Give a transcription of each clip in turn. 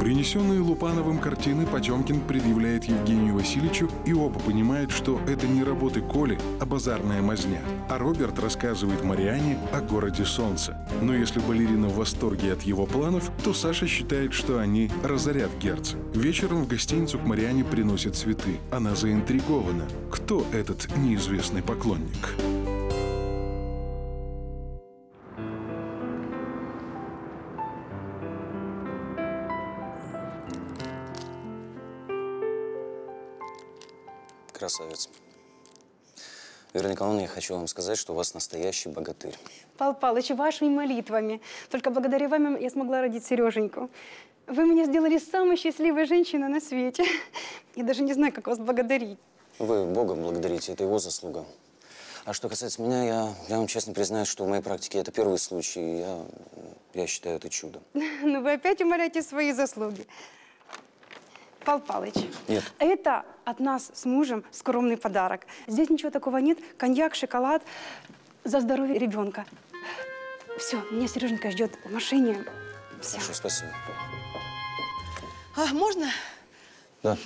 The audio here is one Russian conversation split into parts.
Принесенные Лупановым картины Потемкин предъявляет Евгению Васильевичу, и оба понимают, что это не работы Коли, а базарная мазня. А Роберт рассказывает Мариане о городе Солнца. Но если балерина в восторге от его планов, то Саша считает, что они разорят Герца. Вечером в гостиницу к Мариане приносят цветы. Она заинтригована. Кто этот неизвестный поклонник? Красавец. Вера Николаевна, я хочу вам сказать, что у вас настоящий богатырь. Пал Палыч, вашими молитвами. Только благодаря вам я смогла родить Сереженьку. Вы меня сделали самой счастливой женщиной на свете. Я даже не знаю, как вас благодарить. Вы Бога благодарите, это его заслуга. А что касается меня, я, я вам честно признаюсь, что в моей практике это первый случай. и Я, я считаю это чудом. Ну, вы опять умоляете свои заслуги. Пал Палыч, Нет. это от нас с мужем скромный подарок. Здесь ничего такого нет. Коньяк, шоколад за здоровье ребенка. Все, меня Сереженька ждет в машине. Все. Хорошо, спасибо. А, можно? Да.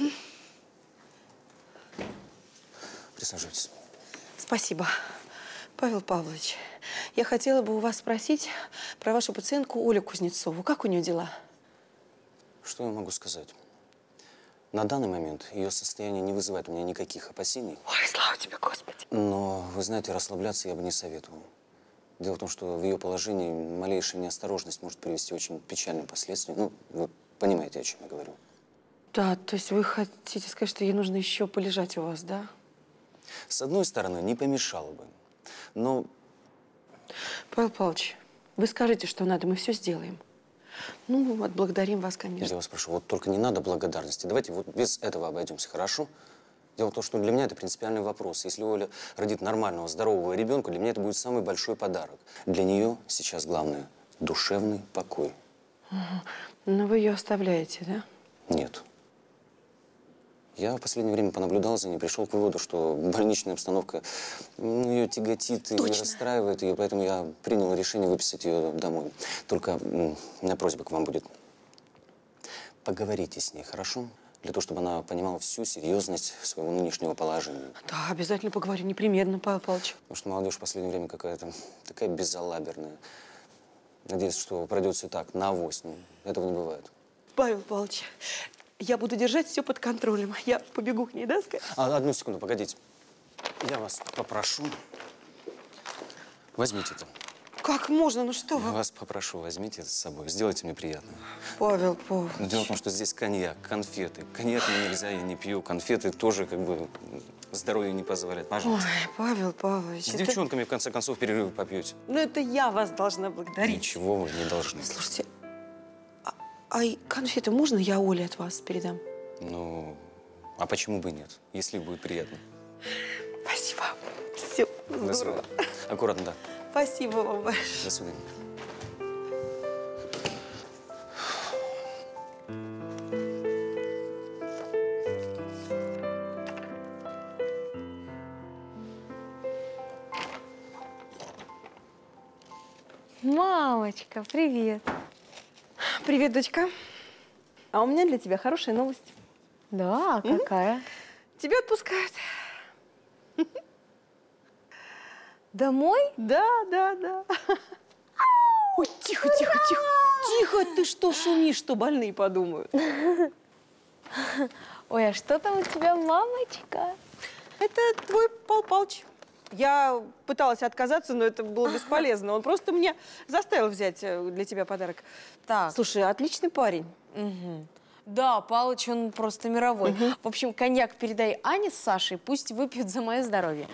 Присаживайтесь. Спасибо. Павел Павлович, я хотела бы у вас спросить про вашу пациентку Олю Кузнецову. Как у нее дела? Что я могу сказать? На данный момент ее состояние не вызывает у меня никаких опасений. Ой, слава тебе, Господи. Но, вы знаете, расслабляться я бы не советовал. Дело в том, что в ее положении малейшая неосторожность может привести к очень печальным последствиям. Ну, вы понимаете, о чем я говорю. Да, то есть вы хотите сказать, что ей нужно еще полежать у вас, да? С одной стороны, не помешало бы. Но Павел Павлович, вы скажите, что надо, мы все сделаем. Ну, отблагодарим вас, конечно. я вас прошу, вот только не надо благодарности. Давайте вот без этого обойдемся, хорошо? Дело в том, что для меня это принципиальный вопрос. Если Оля родит нормального, здорового ребенка, для меня это будет самый большой подарок. Для нее сейчас главное – душевный покой. Но вы ее оставляете, да? Нет. Я в последнее время понаблюдал за ней, пришел к выводу, что больничная обстановка ну, ее тяготит и Точно. расстраивает ее, поэтому я принял решение выписать ее домой. Только у меня просьба к вам будет. Поговорите с ней, хорошо? Для того, чтобы она понимала всю серьезность своего нынешнего положения. Да, обязательно поговорю, непременно, Павел Павлович. Потому что молодежь в последнее время какая-то такая безалаберная. Надеюсь, что пройдет все так, на авось. Ну, этого не бывает. Павел Павлович, я буду держать все под контролем. Я побегу к ней, да, сказать? А, одну секунду, погодите. Я вас попрошу. Возьмите это. Как можно? Ну что Я вы? вас попрошу, возьмите это с собой. Сделайте мне приятно. Павел Павлович. Но дело в том, что здесь коньяк, конфеты. Коньяк мне нельзя, я не пью. Конфеты тоже как бы здоровье не позволяет. Ой, Пожалуйста. Павел Павлович. С это- девчонками, в конце концов, перерыв попьете. Ну, это я вас должна благодарить. Ничего вы не должны. Слушайте, а, конфеты можно я Оле от вас передам? Ну, а почему бы и нет, если будет приятно? Спасибо. Все, До здорово. свидания. Аккуратно, да. Спасибо вам большое. До свидания. Мамочка, привет. Привет, дочка. А у меня для тебя хорошая новость. Да, какая? Тебя отпускают. Домой? Да, да, да. Ой, тихо, тихо, тихо. Тихо, ты что шумишь, что больные подумают. Ой, а что там у тебя, мамочка? Это твой Пал Палыч. Я пыталась отказаться, но это было бесполезно. Он просто меня заставил взять э, для тебя подарок. Так. Слушай, отличный парень. Мгм. Да, Палыч, он просто мировой. В общем, коньяк передай Ане с Сашей, пусть выпьют за мое здоровье.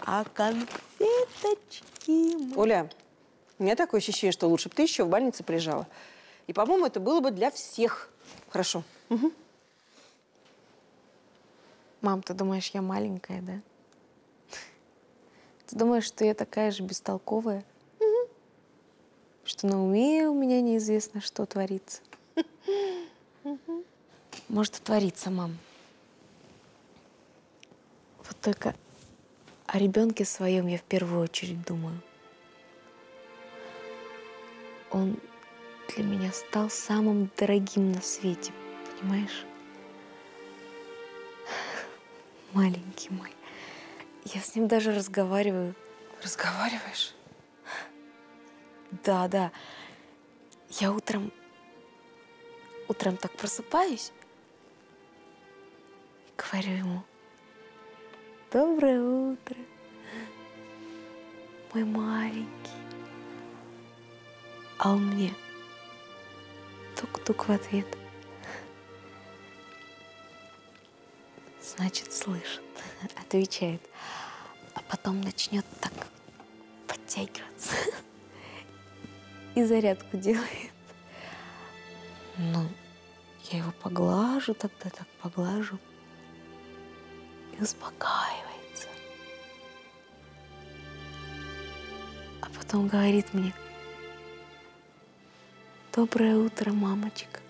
А конфеточки... мы- Оля, у меня такое ощущение, что лучше бы ты еще в больнице полежала. И, по-моему, это было бы для всех хорошо. Мам, ты думаешь, я маленькая, да? Ты думаешь, что я такая же бестолковая? Что на уме у меня неизвестно, что творится? Может, и творится, мам. Вот только о ребенке своем я в первую очередь думаю. Он для меня стал самым дорогим на свете, понимаешь? Маленький мой. Я с ним даже разговариваю. Разговариваешь? Да, да. Я утром... Утром так просыпаюсь и говорю ему, доброе утро, мой маленький. А он мне тук-тук в ответ. Значит, слышит, отвечает. Потом начнет так подтягиваться и зарядку делает. Ну, я его поглажу тогда, так поглажу. И успокаивается. А потом говорит мне, доброе утро, мамочка.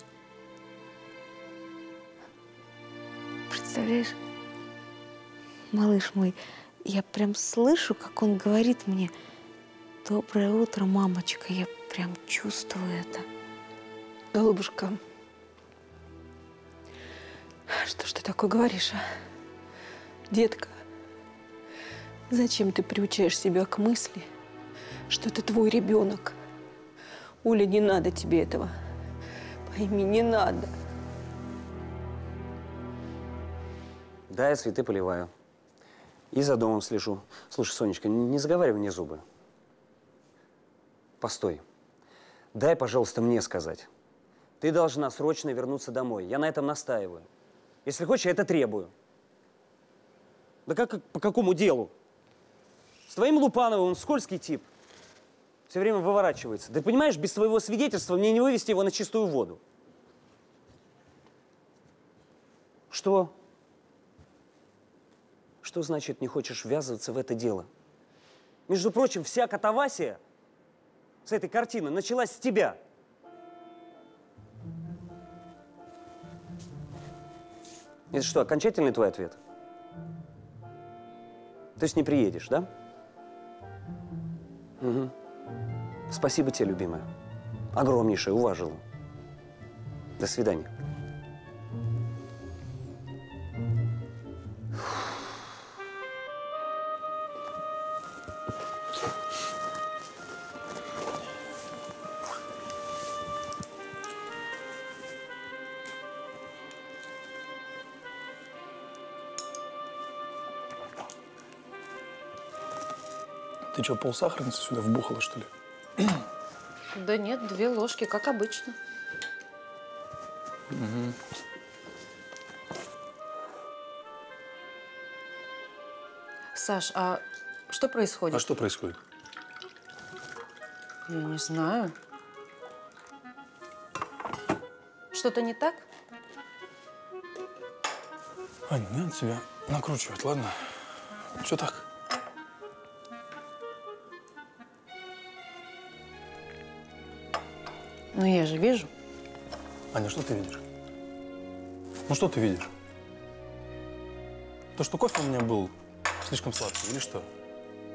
Представляешь, малыш мой, я прям слышу, как он говорит мне, доброе утро, мамочка. Я прям чувствую это. Голубушка, что ж ты такое говоришь, а? Детка, зачем ты приучаешь себя к мысли, что это твой ребенок? Оля, не надо тебе этого. Пойми, не надо. Да, я цветы поливаю. И за домом слежу. Слушай, Сонечка, не заговаривай мне зубы. Постой. Дай, пожалуйста, мне сказать. Ты должна срочно вернуться домой. Я на этом настаиваю. Если хочешь, я это требую. Да как, по какому делу? С твоим Лупановым он скользкий тип. Все время выворачивается. Ты понимаешь, без твоего свидетельства мне не вывести его на чистую воду. Что? Что значит не хочешь ввязываться в это дело? Между прочим, вся катавасия с этой картины началась с тебя. Это что, окончательный твой ответ? То есть не приедешь, да? Угу. Спасибо тебе, любимая. Огромнейшее, уважила. До свидания. Ты что, полсахарницы сюда вбухала, что ли? Да нет, две ложки, как обычно. Саш, а что происходит? А что происходит? Я не знаю. Что-то не так? Ань, не надо себя накручивать, ладно? Что так? Ну, я же вижу. Аня, что ты видишь? Ну, что ты видишь? То, что кофе у меня был слишком сладкий или что?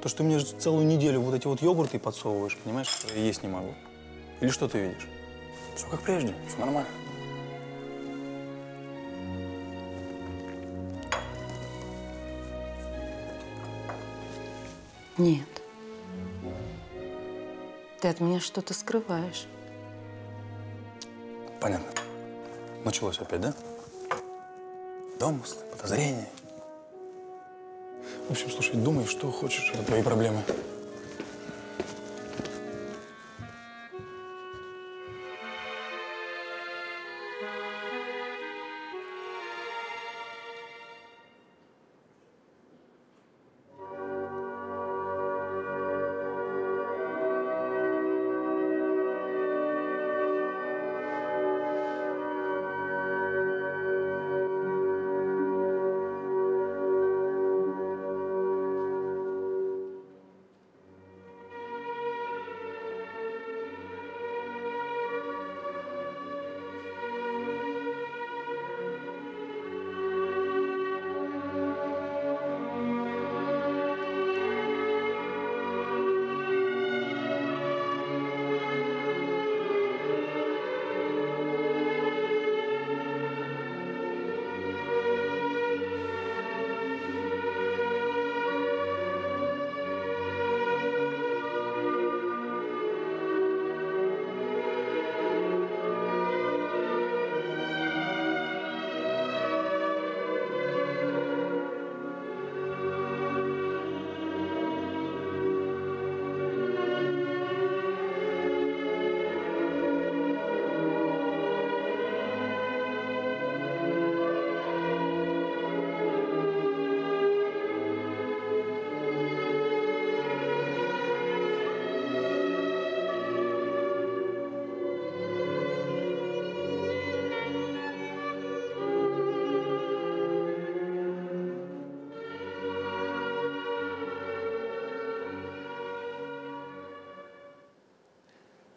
То, что ты мне целую неделю вот эти вот йогурты подсовываешь, понимаешь, которые я есть не могу? Или что ты видишь? Все как прежде, все нормально. Нет. Ты от меня что-то скрываешь. Понятно. Началось опять, да? Домыслы, подозрения. В общем, слушай, думай, что хочешь, это твои проблемы.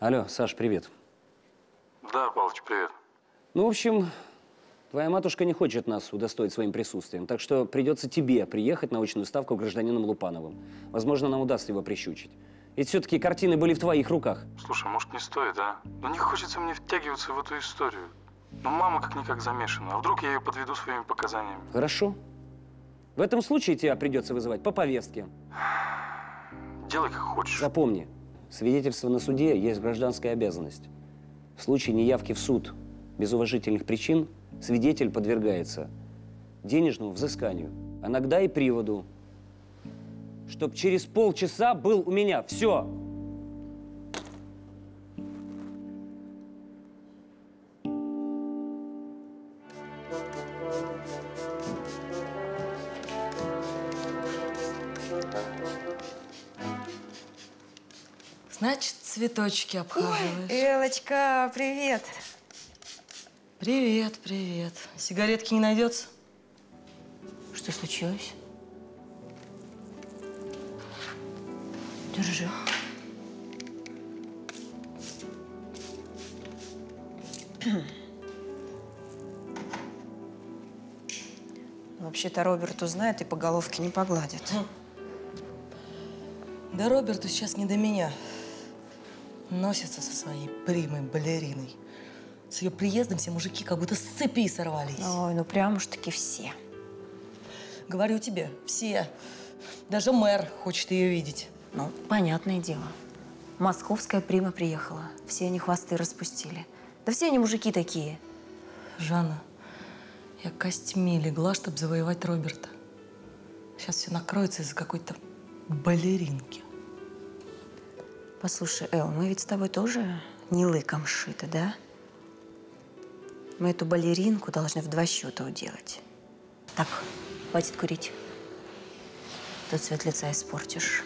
Алло, Саш, привет. Да, Палыч, привет. Ну, в общем, твоя матушка не хочет нас удостоить своим присутствием, так что придется тебе приехать на очную ставку гражданином Лупановым. Возможно, нам удастся его прищучить. Ведь все-таки картины были в твоих руках. Слушай, может, не стоит, а? Ну, не хочется мне втягиваться в эту историю. Ну, мама как-никак замешана. А вдруг я ее подведу своими показаниями? Хорошо. В этом случае тебя придется вызывать по повестке. Делай, как хочешь. Запомни, свидетельство на суде есть гражданская обязанность. В случае неявки в суд без уважительных причин свидетель подвергается денежному взысканию, а иногда и приводу, чтоб через полчаса был у меня. Все. Цветочки обхаживаешь. Элочка, привет. Привет, привет. Сигаретки не найдется? Что случилось? Держи. Вообще-то Роберт узнает и по головке не погладит. Да Роберту сейчас не до меня. Носится со своей примой балериной. С ее приездом все мужики как будто с цепи сорвались. Ой, ну прям уж таки все. Говорю тебе, все. Даже мэр хочет ее видеть. Ну, понятное дело. Московская прима приехала. Все они хвосты распустили. Да все они мужики такие. Жанна, я костьми легла, чтобы завоевать Роберта. Сейчас все накроется из-за какой-то балеринки. Послушай, Эл, мы ведь с тобой тоже не лыком шиты, да? Мы эту балеринку должны в два счета уделать. Так, хватит курить. Тут цвет лица испортишь.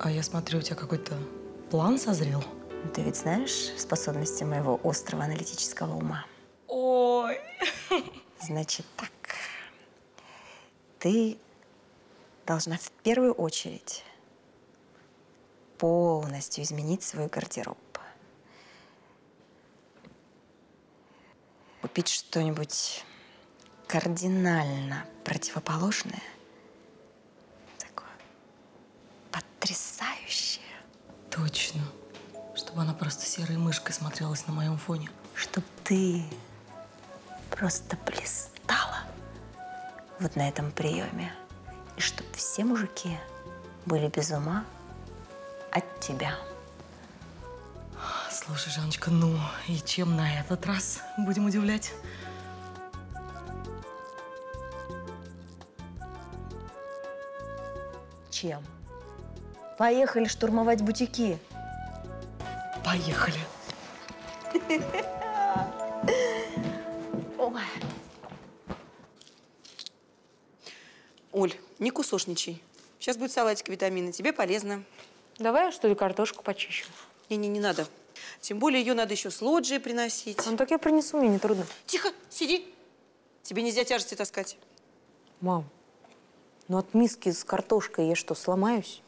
А я смотрю, у тебя какой-то план созрел. Ты ведь знаешь способности моего острого аналитического ума? Ой! Значит так. Ты должна в первую очередь полностью изменить свой гардероб. Купить что-нибудь кардинально противоположное. Такое потрясающее. Точно. Чтобы она просто серой мышкой смотрелась на моем фоне. Чтоб ты просто блистала вот на этом приеме. И чтоб все мужики были без ума от тебя. Слушай, Жаночка, ну и чем на этот раз будем удивлять? Чем? Поехали штурмовать бутики. Поехали. Ой. Оль, не кусошничай. Сейчас будет салатик витамины. Тебе полезно. Давай я, что ли, картошку почищу? Не-не, не надо. Тем более ее надо еще с лоджии приносить. Ну так я принесу, мне не трудно. Тихо, сиди. Тебе нельзя тяжести таскать. Мам, ну от миски с картошкой я что, сломаюсь?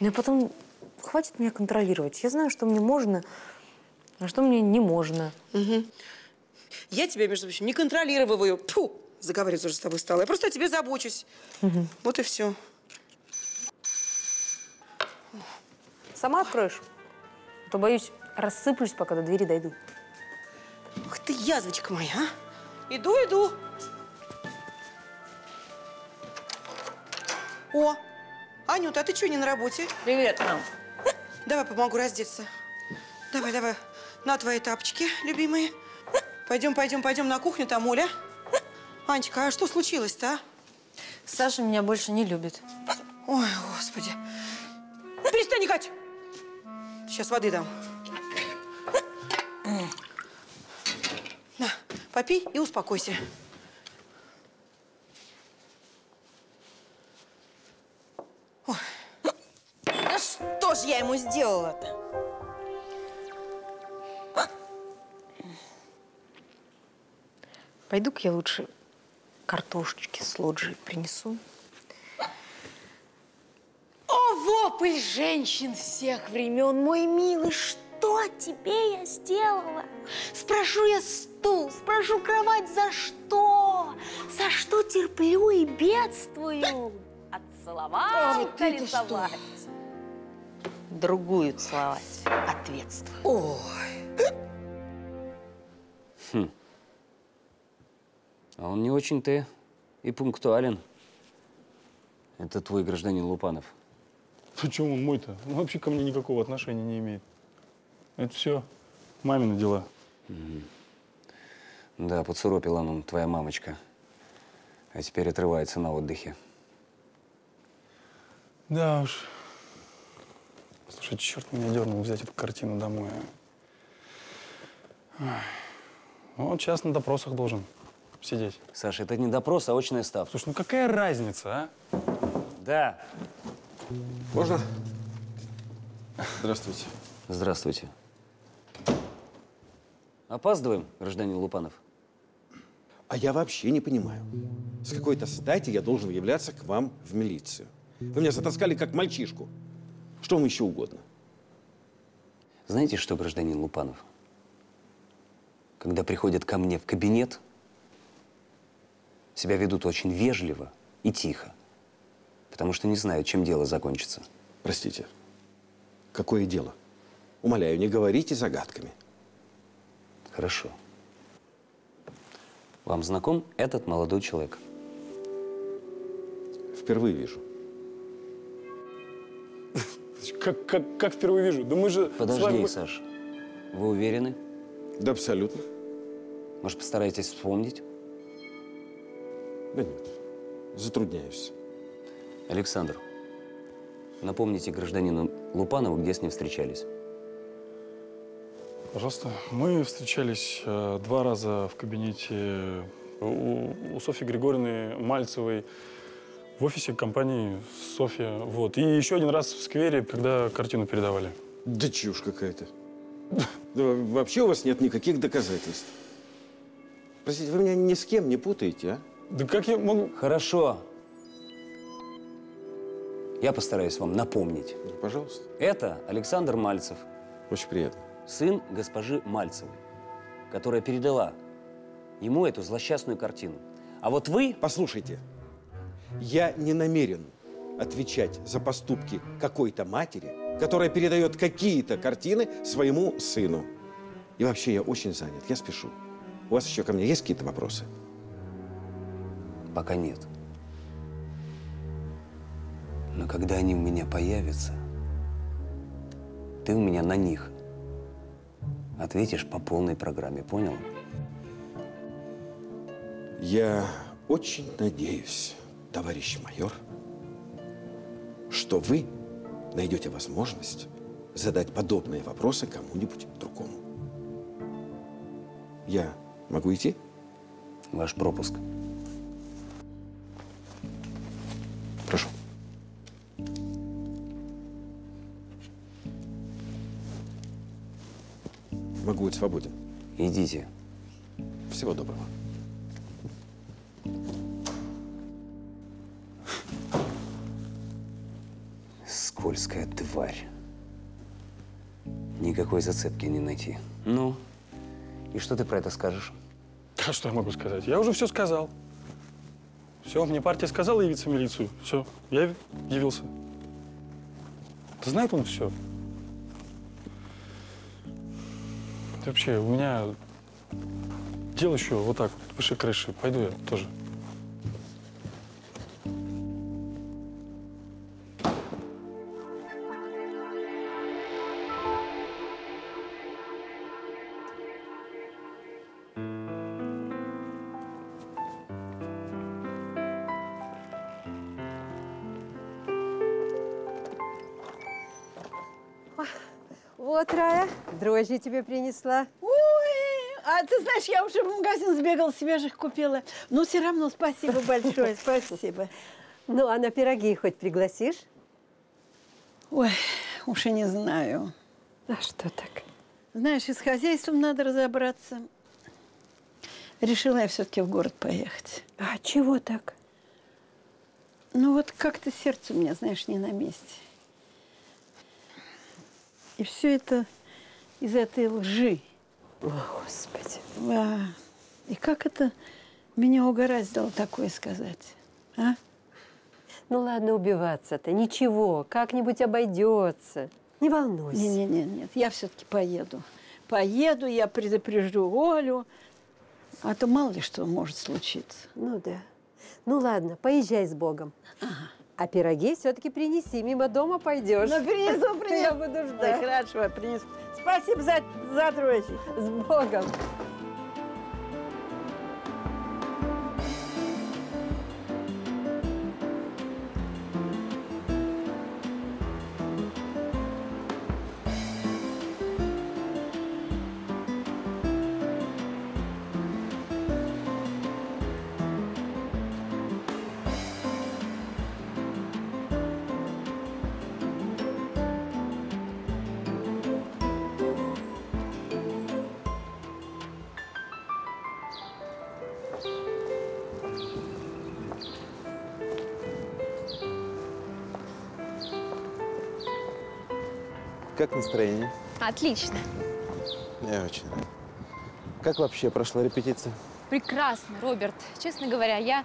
Ну и потом, хватит меня контролировать. Я знаю, что мне можно, а что мне не можно. Угу. Я тебя, между прочим, не контролирую. Фу, заговаривать уже с тобой стала. Я просто о тебе забочусь. Угу. Вот и все. Сама откроешь? А то, боюсь, рассыплюсь, пока до двери дойду. Ух ты, язвочка моя, а! Иду, иду. О, Анюта, а ты что, не на работе? Привет, мам. Давай помогу раздеться. Давай, давай. На твои тапочки, любимые. Пойдем, пойдем, пойдем на кухню, там Оля. Анечка, а что случилось-то, а? Саша меня больше не любит. Ой, господи. Перестань икать! Сейчас воды дам. На, попей и успокойся. Ой. Да что ж я ему сделала-то? Пойду-ка я лучше картошечки с лоджии принесу. О, во, Вопль женщин всех времен, мой милый, что тебе я сделала? Спрошу я стул, спрошу кровать, за что? За что терплю и бедствую? Отцеловать, А, ты-то что? рисовать. Другую целовать. Ответствую. Ой. Хм. А он не очень-то и пунктуален. Это твой гражданин Лупанов. Почему он мой-то? Он вообще ко мне никакого отношения не имеет. Это все мамины дела. Да, поцуропила он, твоя мамочка. А теперь отрывается на отдыхе. Да уж. Слушай, черт меня дернул взять эту картину домой. а. Ну, Он сейчас на допросах должен сидеть. Саша, это не допрос, а очная ставка. Слушай, ну какая разница, а? Да. Можно? Здравствуйте. Здравствуйте. Опаздываем, гражданин Лупанов? А я вообще не понимаю, с какой-то стати я должен являться к вам в милицию. Вы меня затаскали как мальчишку. Что вам еще угодно? Знаете что, гражданин Лупанов? Когда приходят ко мне в кабинет, себя ведут очень вежливо и тихо, потому что не знают, чем дело закончится. Простите, какое дело? Умоляю, не говорите загадками. Хорошо. Вам знаком этот молодой человек? Впервые вижу. Как, как, как впервые вижу? Да мы же с Подожди, вами... Саш. Вы уверены? Да абсолютно. Может, постараетесь вспомнить? Да нет, затрудняюсь. Александр, напомните гражданину Лупанову, где с ним встречались. Пожалуйста. Мы встречались э, два раза в кабинете у, у Софьи Григорьевны Мальцевой в офисе компании «Софья». Вот. И еще один раз в сквере, когда картину передавали. Да чушь какая-то. Да вообще у вас нет никаких доказательств. Простите, вы меня ни с кем не путаете, а? Да как я могу... Хорошо. Я постараюсь вам напомнить. Ну, пожалуйста. Это Александр Мальцев, Очень приятно. сын госпожи Мальцевой, которая передала ему эту злосчастную картину. А вот вы... Послушайте, я не намерен отвечать за поступки какой-то матери, которая передает какие-то картины своему сыну. И вообще я очень занят, я спешу. У вас еще ко мне есть какие-то вопросы? Пока нет. Но когда они у меня появятся, ты у меня на них ответишь по полной программе, понял? Я очень надеюсь, товарищ майор, что вы найдете возможность задать подобные вопросы кому-нибудь другому. Я могу идти? Ваш пропуск. Быть свободен. Идите. Всего доброго. Скользкая тварь. Никакой зацепки не найти. Ну, и что ты про это скажешь? А что я могу сказать? Я уже все сказал. Все, мне партия сказала явиться в милицию. Все, я явился. Да знает он все. Вообще, у меня дело еще вот так выше крыши. Пойду я тоже. Дрожжи тебе принесла. Ой, а ты знаешь, я уже в магазин сбегала, свежих купила. Но все равно спасибо большое, спасибо. Ну, а на пироги хоть пригласишь? Ой, уж и не знаю. А что так? Знаешь, и с хозяйством надо разобраться. Решила я все-таки в город поехать. А чего так? Ну вот как-то сердце у меня, знаешь, не на месте. И все это из этой лжи. О, Господи. А, и как это меня угораздило такое сказать? А? Ну ладно убиваться-то, ничего, как-нибудь обойдется. Не волнуйся. Не, не, не, нет, я все-таки поеду. Поеду, я предупрежу Олю, а то мало ли что может случиться. Ну да. Ну ладно, поезжай с Богом. А пироги все-таки принеси, мимо дома пойдешь. Ну, принесу, принесу. Я буду ждать. хорошо, принесу. Спасибо за, за дрожжи. С Богом. Настроение? Отлично. Я очень. Как вообще прошла репетиция? Прекрасно, Роберт. Честно говоря, я,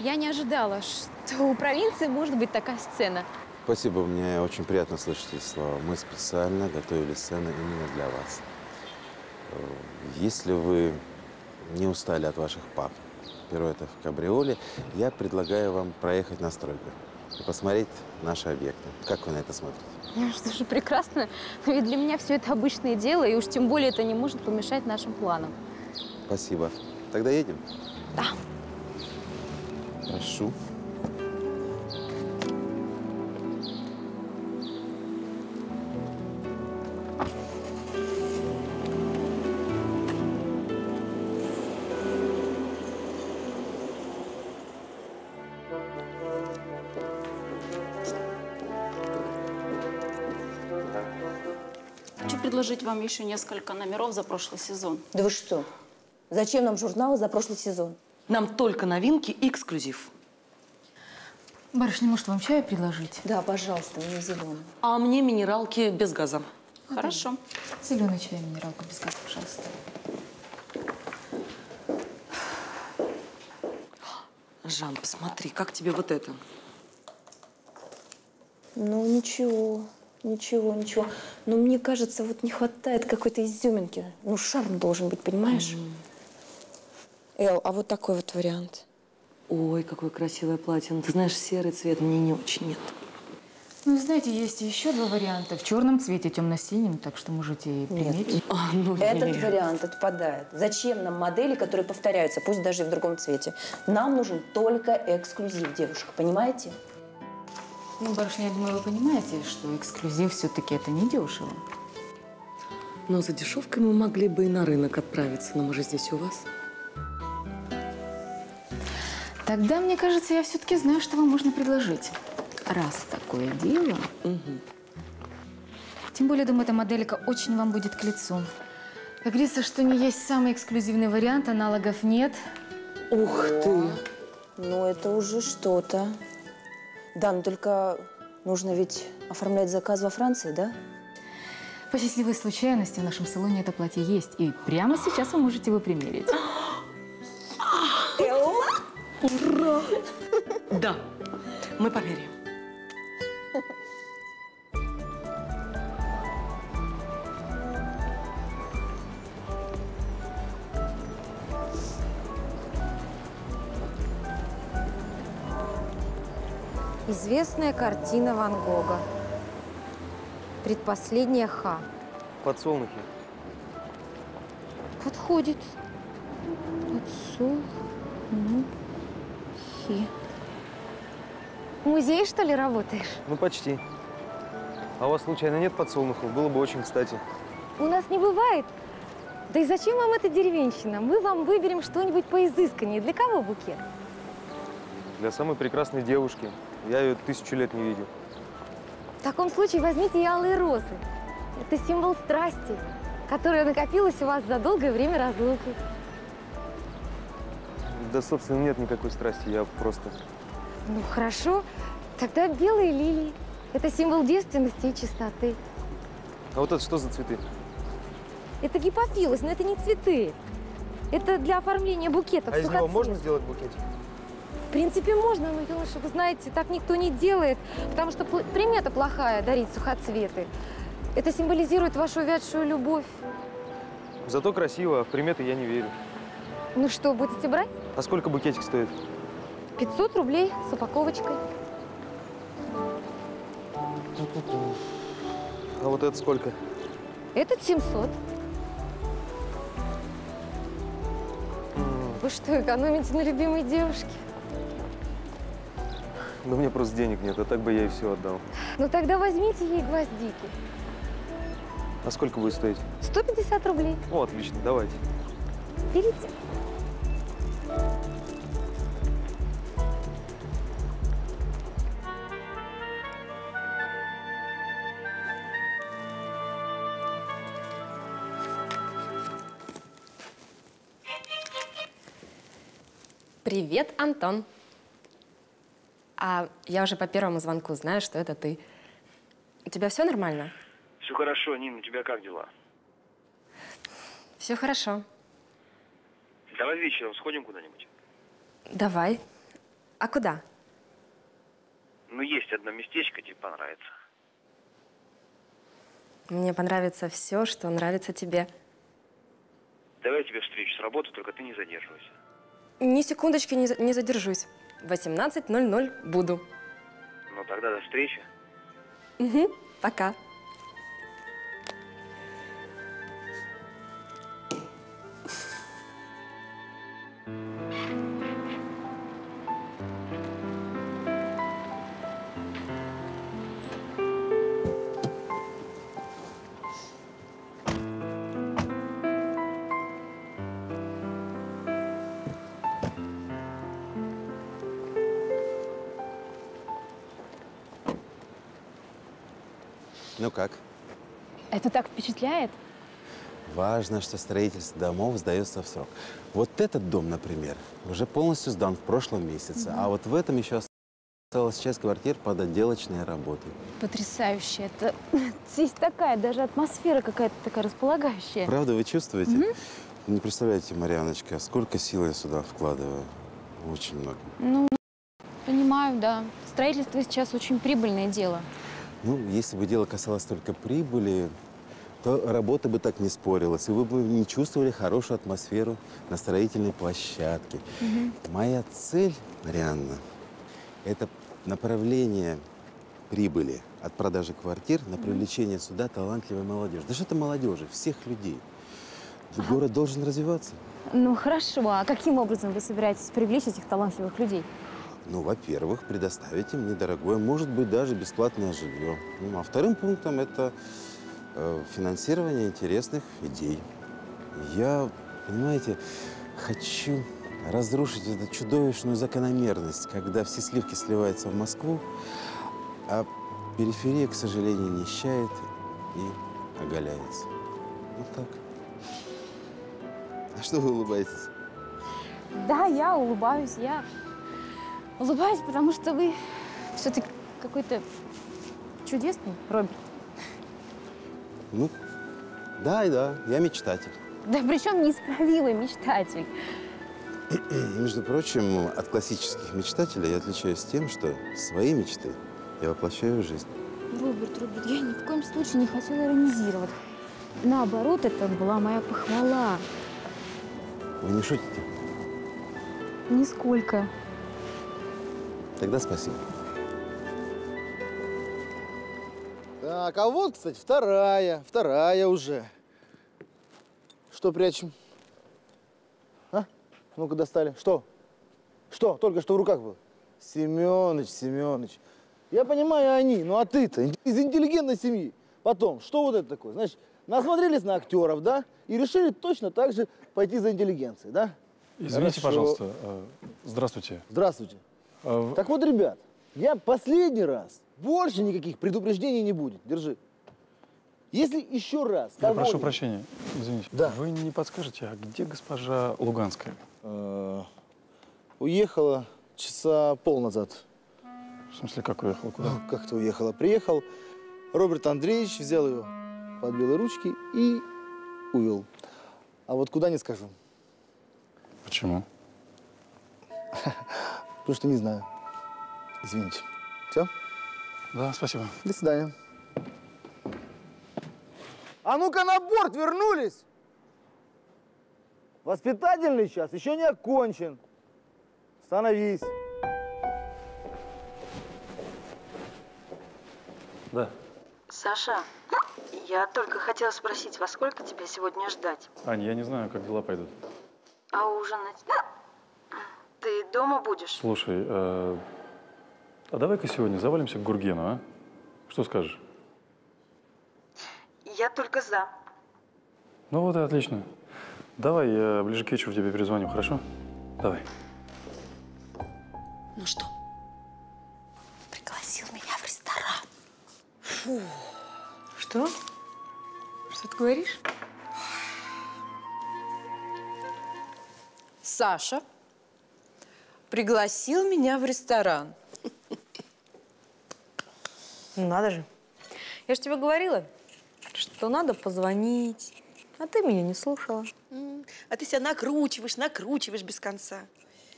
я не ожидала, что у провинции может быть такая сцена. Спасибо, мне очень приятно слышать эти слова. Мы специально готовили сцену именно для вас. Э, Если вы не устали от ваших пап, пируэтов в кабриоле, я предлагаю вам проехать на стройку и посмотреть наши объекты. Как вы на это смотрите? Что же, прекрасно. Но ведь для меня все это обычное дело, и уж тем более это не может помешать нашим планам. Спасибо. Тогда едем? Да. Прошу. Предложить вам еще несколько номеров за прошлый сезон. Да вы что? Зачем нам журналы за прошлый сезон? Нам только новинки и эксклюзив. Барышня, может, вам чаю предложить? Да, пожалуйста, мне зеленый. А мне минералки без газа. Хорошо. Зеленый чай, минералку без газа, пожалуйста. Жан, посмотри, как тебе вот это? Ну, ничего, ничего, ничего. Но мне кажется, вот не хватает какой-то изюминки. Ну, шарм должен быть, понимаешь? Эл, а вот такой вот вариант. Ой, какое красивое платье. Ну, ты знаешь, серый цвет мне не очень нет. Ну, знаете, есть еще два варианта. В черном цвете, темно-синем, так что можете и примерить. ну Этот вариант отпадает. Зачем нам модели, которые повторяются, пусть даже и в другом цвете? Нам нужен только эксклюзив, девушка, понимаете? Ну, барышня, я думаю, вы понимаете, что эксклюзив все-таки это не дешево. Но за дешевкой мы могли бы и на рынок отправиться, но мы же здесь у вас. Тогда, мне кажется, я все-таки знаю, что вам можно предложить. Раз такое дело. Тем более, думаю, эта моделька очень вам будет к лицу. Как говорится, что не есть самый эксклюзивный вариант, аналогов нет. Ух ты! Ну, это уже что-то. Да, но только нужно ведь оформлять заказ во Франции, да? По счастливой случайности в нашем салоне это платье есть. И прямо сейчас вы можете его примерить. Ура! Да, мы померяем. Известная картина Ван Гога. Предпоследняя Х. Подсолнухи. Подходит. Подсолнухи. В музее, что ли, работаешь? Ну, почти. А у вас случайно нет подсолнухов? Было бы очень кстати. У нас не бывает. Да и зачем вам эта деревенщина? Мы вам выберем что-нибудь поизысканнее. Для кого букет? Для самой прекрасной девушки. Я ее тысячу лет не видел. В таком случае возьмите и алые розы. Это символ страсти, которая накопилась у вас за долгое время разлуки. Да, собственно, нет никакой страсти. Я просто... Ну, хорошо. Тогда белые лилии. Это символ девственности и чистоты. А вот это что за цветы? Это гипофилус, но это не цветы. Это для оформления букетов. А из него можно сделать букетик? В принципе, можно, но, Юноша, вы знаете, так никто не делает, потому что примета плохая дарить сухоцветы. Это символизирует вашу увядшую любовь. Зато красиво, а в приметы я не верю. Ну что, будете брать? А сколько букетик стоит? 500 рублей с упаковочкой. А вот это сколько? Этот 700. Вы что, экономите на любимой девушке? Ну, мне просто денег нет, а так бы я и все отдал. Ну тогда возьмите ей гвоздики. А сколько будет стоить? 150 рублей. О, отлично, давайте. Берите. Привет, Антон. А я уже по первому звонку знаю, что это ты. У тебя все нормально? Все хорошо, Нин, у тебя как дела? Все хорошо. Давай вечером сходим куда-нибудь. Давай. А куда? Ну, есть одно местечко, тебе понравится. Мне понравится все, что нравится тебе. Давай я тебе встречу с работы, только ты не задерживайся. Ни секундочки не, не задержусь. В 18.00 буду. Ну, тогда до встречи. Угу. Пока. Ну как? Это так впечатляет. Важно, что строительство домов сдается в срок. Вот этот дом, например, уже полностью сдан в прошлом месяце, а вот в этом еще осталась часть квартир под отделочные работы. Потрясающе. Это здесь такая даже атмосфера какая-то такая располагающая. Правда, вы чувствуете? Мгм. Не представляете, Марьяночка, сколько сил я сюда вкладываю. Очень много. Ну, понимаю, да. Строительство сейчас очень прибыльное дело. Ну, если бы дело касалось только прибыли, то работа бы так не спорилась, и вы бы не чувствовали хорошую атмосферу на строительной площадке. Моя цель, Марианна, это направление прибыли от продажи квартир на привлечение сюда талантливой молодежи. Да что это молодежи, всех людей. Город должен развиваться. Ну, хорошо. А каким образом вы собираетесь привлечь этих талантливых людей? Ну, во-первых, предоставить им недорогое, может быть, даже бесплатное жилье. Ну, а вторым пунктом это э, финансирование интересных идей. Я, понимаете, хочу разрушить эту чудовищную закономерность, когда все сливки сливаются в Москву, а периферия, к сожалению, нищает и оголяется. Вот так. А что вы улыбаетесь? Да, я улыбаюсь. Я улыбаюсь, потому что вы все-таки какой-то чудесный, Роберт. Ну, да и да, я мечтатель. Да причем неисправимый мечтатель. Между прочим, от классических мечтателей я отличаюсь тем, что свои мечты я воплощаю в жизнь. Роберт, Роберт, я ни в коем случае не хотела иронизировать. Наоборот, это была моя похвала. Вы не шутите? Нисколько. Тогда спасибо. Так, а вот, кстати, вторая, вторая уже. Что прячем? А? Ну-ка достали. Что? Что? Только что в руках было? Семёныч, Семёныч. Я понимаю, они, ну а ты-то из интеллигентной семьи. Потом, что вот это такое? Значит, насмотрелись на актеров, да? И решили точно так же пойти за интеллигенцией, да? Извините, Хорошо. пожалуйста. э, Здравствуйте. Здравствуйте. А, Так вот, ребят, я последний раз, больше никаких предупреждений не будет. Держи. Если еще раз... Я прошу прощения. Извините. Да. Вы не подскажете, а где госпожа Луганская? Э, Уехала часа пол назад. В смысле, как уехала? Куда? Ну, как ты уехала? Приехал Роберт Андреевич, взял ее под белые ручки и увел. А вот куда не скажу. Почему? Потому что не знаю. Извините. Все? Да, спасибо. До свидания. А ну-ка на борт вернулись! Воспитательный час еще не окончен. Становись. Да. Саша, я только хотела спросить, во сколько тебя сегодня ждать? Ань, я не знаю, как дела пойдут. А ужинать? Ты дома будешь? Слушай, э, а давай-ка сегодня завалимся к Гургену, а? Что скажешь? Я только за. Ну вот и отлично. Давай, я ближе к вечеру тебе перезвоню, хорошо? Давай. Ну что? Пригласил меня в ресторан. Фу. Что? Что ты говоришь? Саша пригласил меня в ресторан. Ну, надо же. Я же тебе говорила, что надо позвонить. А ты меня не слушала. А ты себя накручиваешь, накручиваешь без конца.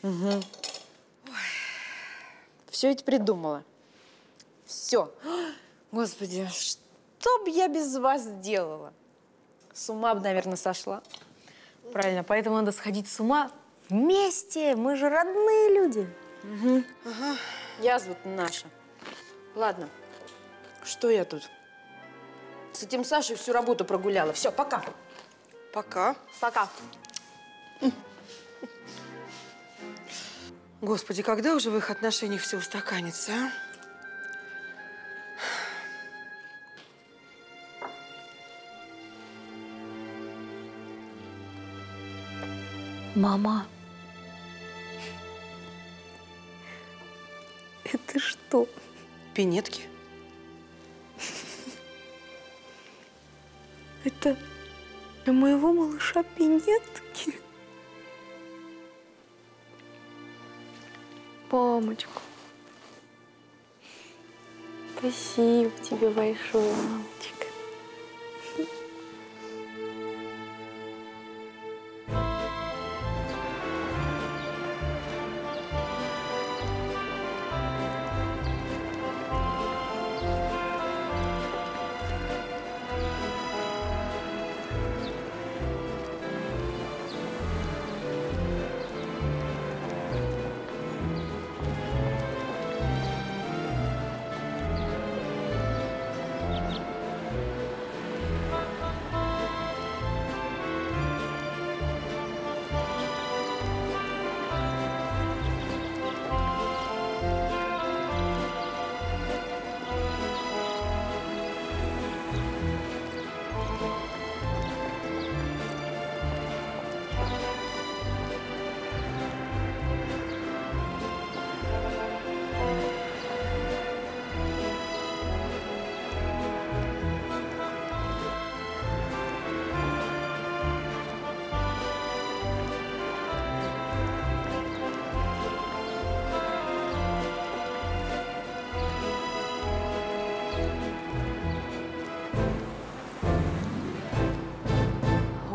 Угу. Все ведь придумала. Все. Господи, что бы я без вас делала? С ума бы, наверное, сошла. Правильно, поэтому надо сходить с ума вместе. Мы же родные люди. Угу. Ага. Язва наша. Ладно, что я тут? С этим Сашей всю работу прогуляла. Все, пока. Пока. Пока. Господи, когда уже в их отношениях все устаканится, а? Мама, что? Пинетки. Это для моего малыша пинетки. Мамочка. Спасибо тебе большое, мамочка.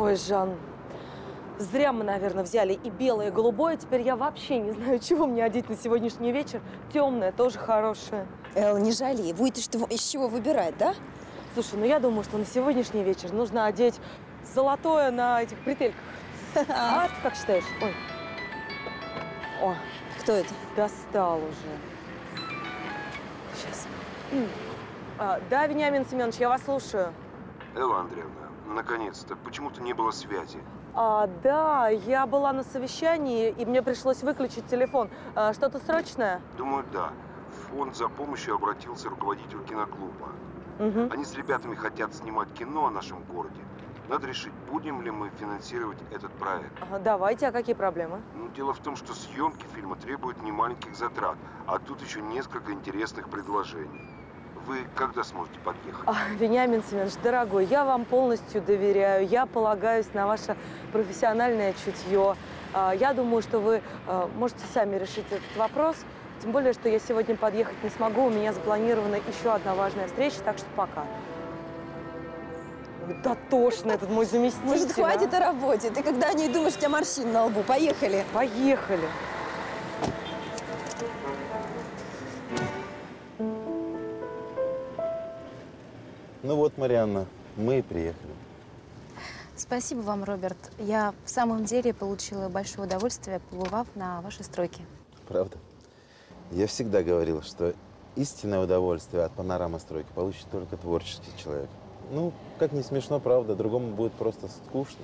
Ой, Жан, зря мы, наверное, взяли и белое, и голубое. Теперь я вообще не знаю, чего мне одеть на сегодняшний вечер. Темное тоже хорошее. Эл, не жалей. Будешь ты из чего выбирать, да? Слушай, ну я думаю, что на сегодняшний вечер нужно одеть золотое на этих бретельках. А ты как считаешь? Ой. О, кто это? Достал уже. Сейчас. А, да, Вениамин Семенович, я вас слушаю. Элла Андреевна, наконец-то. Почему-то не было связи. А, да, я была на совещании, и мне пришлось выключить телефон. А, Что-то срочное? Думаю, да. В фонд за помощью обратился руководитель киноклуба. Мгм. Они с ребятами хотят снимать кино о нашем городе. Надо решить, будем ли мы финансировать этот проект. Ага, Давайте, а какие проблемы? Ну, дело в том, что съемки фильма требуют немаленьких затрат, а тут еще несколько интересных предложений. Вы когда сможете подъехать? А, Вениамин Семенович, дорогой, я вам полностью доверяю. Я полагаюсь на ваше профессиональное чутье. А, Я думаю, что вы а, можете сами решить этот вопрос. Тем более, что я сегодня подъехать не смогу. У меня запланирована еще одна важная встреча, так что пока. Дотошный этот мой заместитель. Может, хватит а? о работе? Ты когда о ней думаешь, у тебя морщин на лбу? Поехали. Поехали. Марианна, мы и приехали. Спасибо вам, Роберт. Я в самом деле получила большое удовольствие, побывав на вашей стройке. Правда? Я всегда говорил, что истинное удовольствие от панорамы стройки получит только творческий человек. Ну, как не смешно, правда, другому будет просто скучно.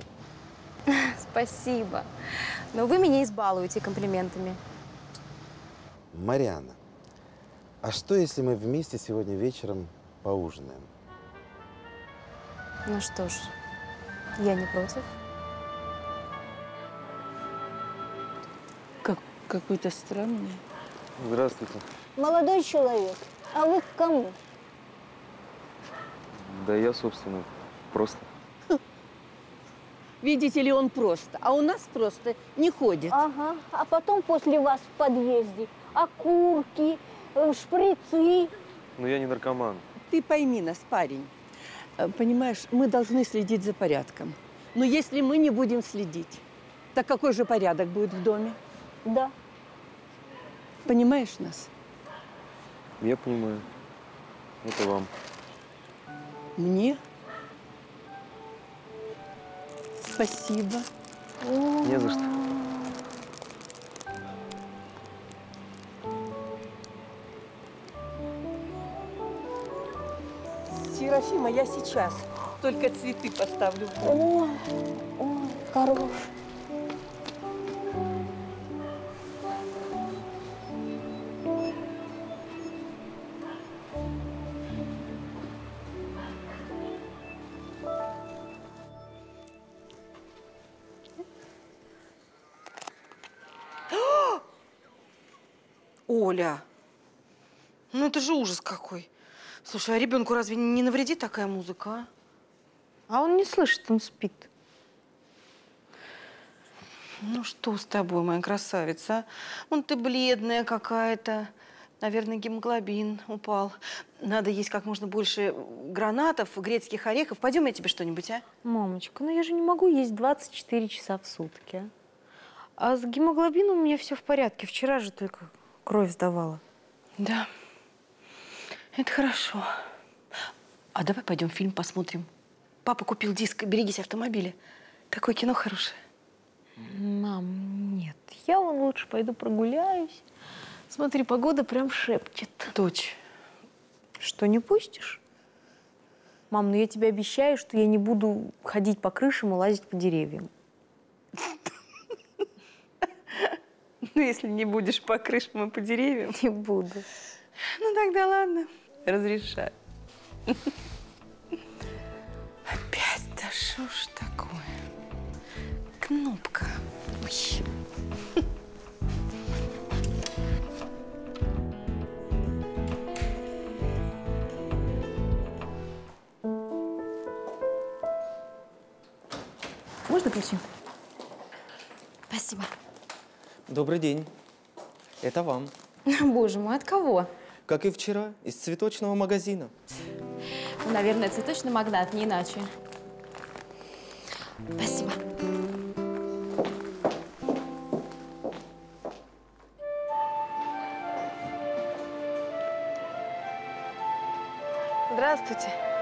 Спасибо. Но вы меня избалуете комплиментами. Марианна, а что, если мы вместе сегодня вечером поужинаем? Ну что ж, я не против. Как, какой-то странный. Здравствуйте. Молодой человек, а вы к кому? Да я, собственно, просто. Видите ли, он просто, а у нас просто не ходит. Ага, а потом после вас в подъезде окурки, э, шприцы. Но я не наркоман. Ты пойми нас, парень. Э, Понимаешь, мы должны следить за порядком. Но если мы не будем следить, так какой же порядок будет в доме? Да. Понимаешь нас? Я понимаю. Это вам. Мне? Спасибо. Не за что. Серафима, я сейчас только цветы поставлю. Ой, ой, хорош. Оля, ну это же ужас какой. Слушай, а ребенку разве не навредит такая музыка, а? А он не слышит, он спит. Ну что с тобой, моя красавица? а? Вон ты бледная какая-то. Наверное, гемоглобин упал. Надо есть как можно больше гранатов, грецких орехов. Пойдем я тебе что-нибудь, а? Мамочка, ну я же не могу есть 24 часа в сутки. А, а с гемоглобином у меня все в порядке. Вчера же только кровь сдавала. Да. Это хорошо. А давай пойдем фильм посмотрим. Папа купил диск «Берегись автомобиля». Такое кино хорошее. Мам, нет. Я вон лучше пойду прогуляюсь. Смотри, погода прям шепчет. Дочь. Что, не пустишь? Мам, ну я тебе обещаю, что я не буду ходить по крышам и лазить по деревьям. Ну, если не будешь по крышам и по деревьям. Не буду. Ну, тогда ладно. Разрешаю. Опять, да что ж такое? Кнопка. Ой. Можно ключи? Спасибо. Добрый день. Это вам. Боже мой, от кого? Как и вчера, из цветочного магазина. Ну, Наверное, цветочный магнат, не иначе. Спасибо. Здравствуйте.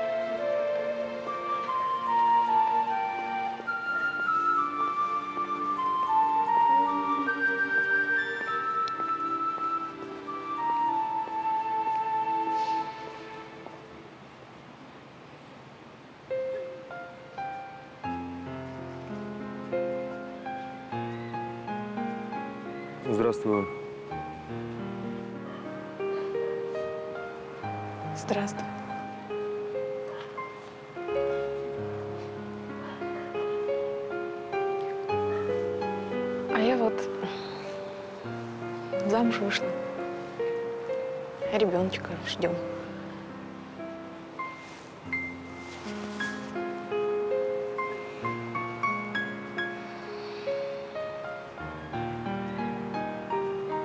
Ждем.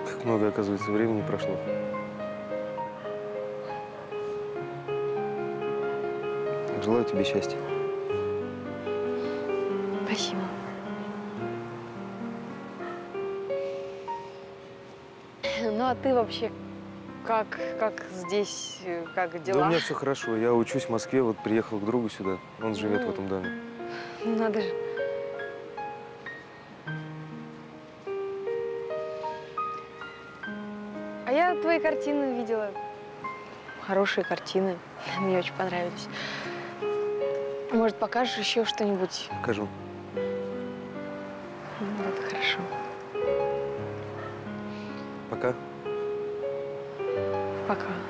Как много, оказывается, времени прошло. Желаю тебе счастья. Спасибо. Ну а ты вообще как, как здесь, э, как Да у дела? меня все хорошо. Я учусь в Москве, вот приехал к другу сюда. Он живет в М. этом доме. Надо же. А я твои картины видела. Хорошие картины. Мне очень понравились. Может, покажешь еще что-нибудь? Покажу. Пока.